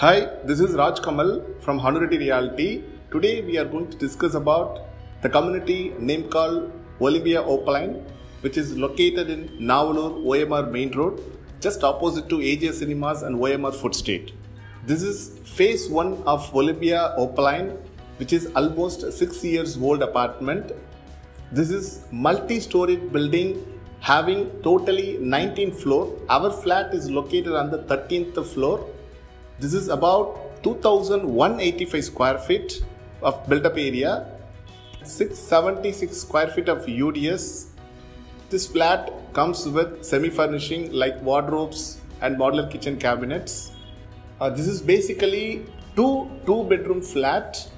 Hi, this is Raj Kamal from Hanu Reddy Realty. Today we are going to discuss about the community name called Olympia Opaline, which is located in Navalur OMR Main Road, just opposite to AGS Cinemas and OMR Food Street. This is phase one of Olympia Opaline, which is almost six years old apartment. This is multi-storied building having totally 19 floor. Our flat is located on the 13th floor. This is about 2185 square feet of built up area, 676 square feet of UDS. This flat comes with semi furnishing like wardrobes and modular kitchen cabinets. Uh, this is basically two two bedroom flat.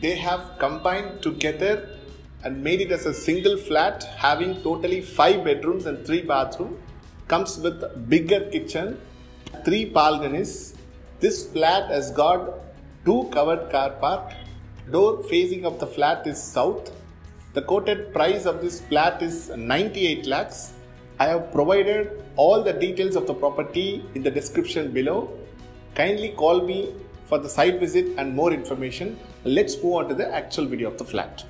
They have combined together and made it as a single flat having totally five bedrooms and three bathroom. Comes with bigger kitchen, three balconies. This flat has got two covered car park. Door facing of the flat is south. The quoted price of this flat is 98 lakhs. I have provided all the details of the property in the description below. Kindly call me for the site visit and more information. Let's move on to the actual video of the flat.